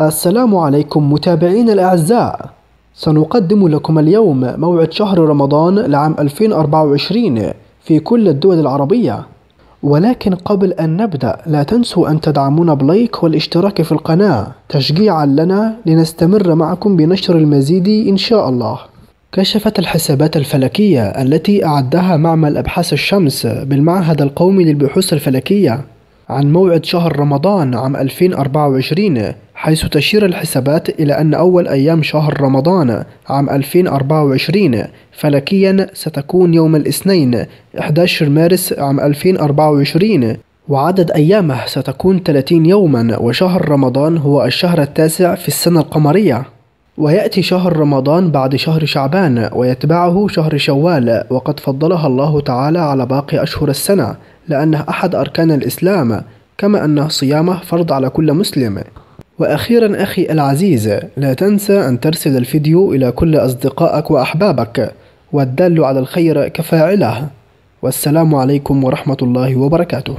السلام عليكم متابعين الأعزاء. سنقدم لكم اليوم موعد شهر رمضان لعام 2024 في كل الدول العربية. ولكن قبل أن نبدأ لا تنسوا أن تدعمونا بلايك والاشتراك في القناة. تشجيعا لنا لنستمر معكم بنشر المزيد إن شاء الله. كشفت الحسابات الفلكية التي أعدها معمل أبحاث الشمس بالمعهد القومي للبحوث الفلكية عن موعد شهر رمضان عام 2024 حيث تشير الحسابات إلى أن أول أيام شهر رمضان عام 2024 فلكيا ستكون يوم الاثنين 11 مارس عام 2024 وعدد أيامه ستكون 30 يوما وشهر رمضان هو الشهر التاسع في السنة القمرية. ويأتي شهر رمضان بعد شهر شعبان ويتبعه شهر شوال وقد فضلها الله تعالى على باقي أشهر السنة لأنه أحد أركان الإسلام كما أن صيامه فرض على كل مسلم. وأخيرا أخي العزيز لا تنسى أن ترسل الفيديو إلى كل أصدقائك وأحبابك والدال على الخير كفاعله. والسلام عليكم ورحمة الله وبركاته.